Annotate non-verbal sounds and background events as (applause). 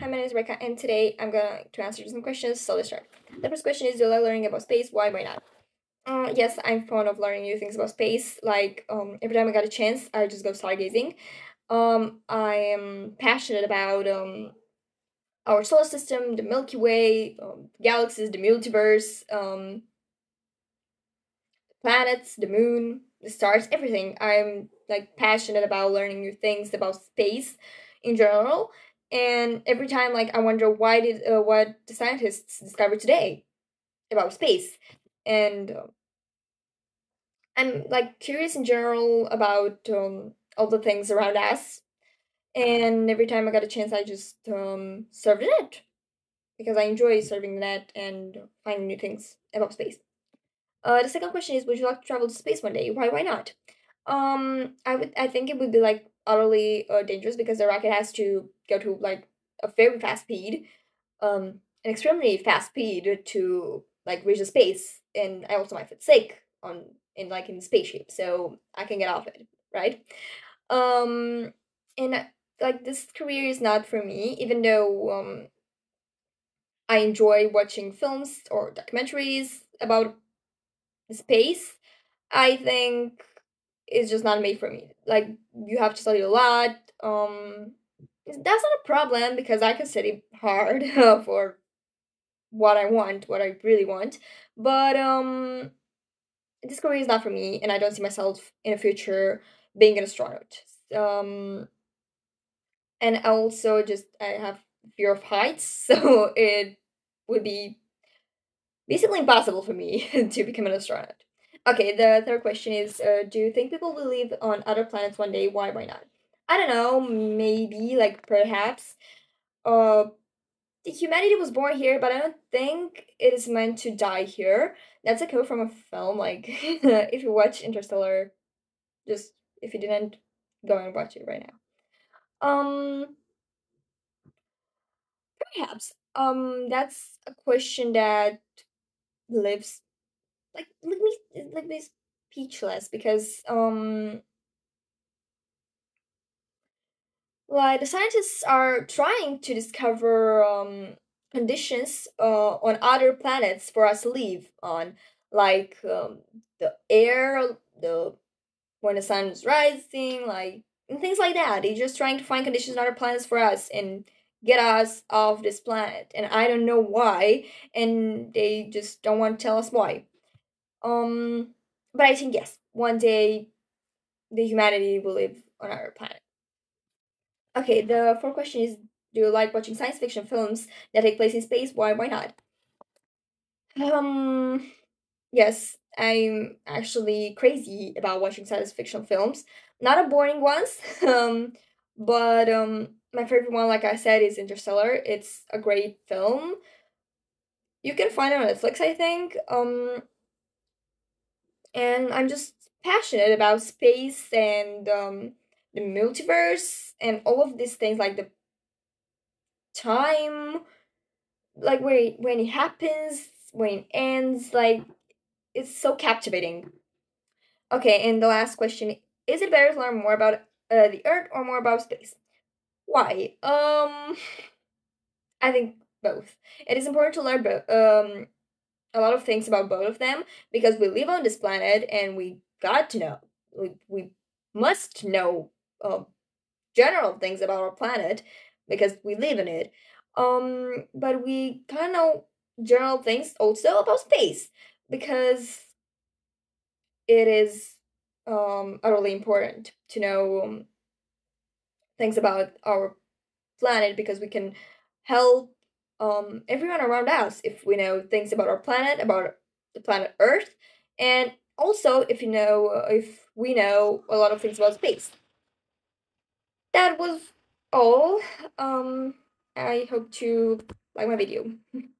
Hi, my name is Rebecca, and today I'm going to answer some questions, so let's start. The first question is, do you like learning about space? Why, why not? Uh, yes, I'm fond of learning new things about space. Like, um, every time I got a chance, I just go stargazing. Um, I am passionate about, um, our solar system, the Milky Way, um, galaxies, the multiverse, um, planets, the moon, the stars, everything. I'm, like, passionate about learning new things about space in general and every time like i wonder why did uh, what the scientists discovered today about space. And uh, i'm like curious in general about um, all the things around us. And every time i got a chance i just um, surf the net because i enjoy serving the net and finding new things about space. Uh, the second question is would you like to travel to space one day? Why why not? Um i would i think it would be like utterly uh, dangerous because the rocket has to go to like a very fast speed, um, an extremely fast speed to like reach the space, and I also might fit sick on in like in spaceship, so I can get off it, right? Um, and like this career is not for me, even though um, I enjoy watching films or documentaries about space. I think it's just not made for me. Like you have to study a lot. Um, that's not a problem because I can study hard (laughs) for what I want, what I really want. But um, this career is not for me, and I don't see myself in the future being an astronaut. Um, and also just I have fear of heights, (laughs) so it would be basically impossible for me (laughs) to become an astronaut. Okay, the third question is uh, Do you think people will live on other planets one day? Why, why not? I don't know, maybe, like, perhaps. Uh, the humanity was born here, but I don't think it is meant to die here. That's a quote from a film, like, (laughs) if you watch Interstellar, just, if you didn't, go and watch it right now. Um, perhaps. Um, that's a question that lives like let me let me speechless because um the scientists are trying to discover um conditions uh on other planets for us to live on like um the air the when the sun is rising like and things like that. They're just trying to find conditions on other planets for us and get us off this planet and i don't know why and they just don't want to tell us why um, but I think yes, one day the humanity will live on our planet. Okay, the fourth question is do you like watching science fiction films that take place in space? Why why not? Um yes, I'm actually crazy about watching science fiction films. Not a boring ones. (laughs) um but um my favorite one like I said is Interstellar. It's a great film. You can find it on Netflix, I think. Um and I'm just passionate about space and um, the multiverse and all of these things like the time like when it, when it happens when it ends like it's so captivating. Okay and the last question is it better to learn more about uh, the earth or more about space? Why? Um (laughs) i think both. It is important to learn both um a lot of things about both of them because we live on this planet and we got to know we, we must know uh, general things about our planet because we live in it. Um but we kind of know general things also about space because it is um utterly important to know um, things about our planet because we can help um, everyone around us if we know things about our planet, about the planet Earth, and also if you know if we know a lot of things about space. That was all. Um, I hope to like my video. (laughs)